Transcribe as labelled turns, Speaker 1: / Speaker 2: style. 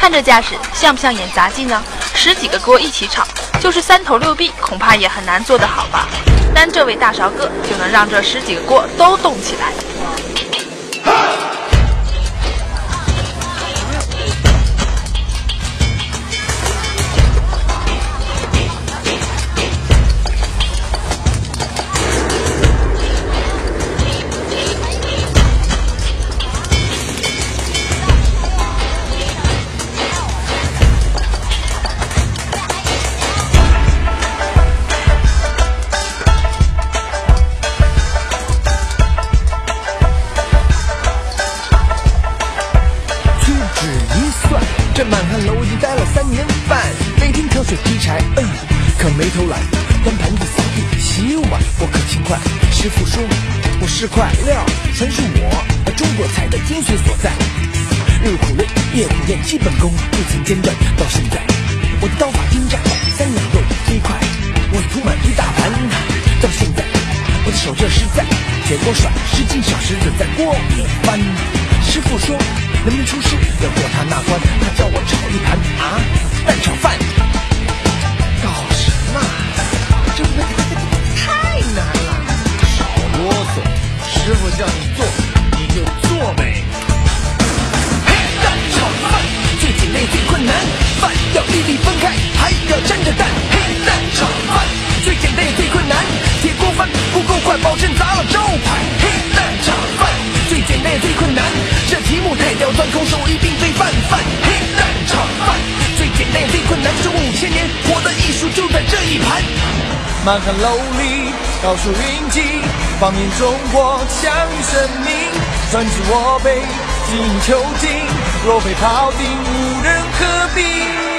Speaker 1: 看这架势，像不像演杂技呢？十几个锅一起炒，就是三头六臂，恐怕也很难做得好吧。单这位大勺哥就能让这十几个锅都动起来。
Speaker 2: 这满汉楼已经待了三年半，每天挑水劈柴，嗯，可没偷懒。端盘子、扫地、洗碗，我可勤快。师傅说我是块料，全是我中国菜的精髓所在。日苦累，夜苦练，基本功不曾间断。到现在，我的刀法精湛，三两肉飞快，我铺满一大盘。到现在，我的手劲实在，铁锅甩，十斤小石子在锅里翻。师傅说。能不能出师要过他那关？他叫我炒一盘啊蛋炒饭，搞什么？这个太难了！
Speaker 3: 少啰嗦，师傅叫你做你就做呗。
Speaker 2: 嘿，蛋炒饭最简单最困难，饭要粒粒分开，还要沾着蛋。嘿，蛋炒饭最简单也最困难，铁锅翻不够快，保证砸了招牌。在这一盘。
Speaker 3: 满汉楼里高手云集，放眼中国强于生命，专职我辈精益求精，若非庖丁无人可比。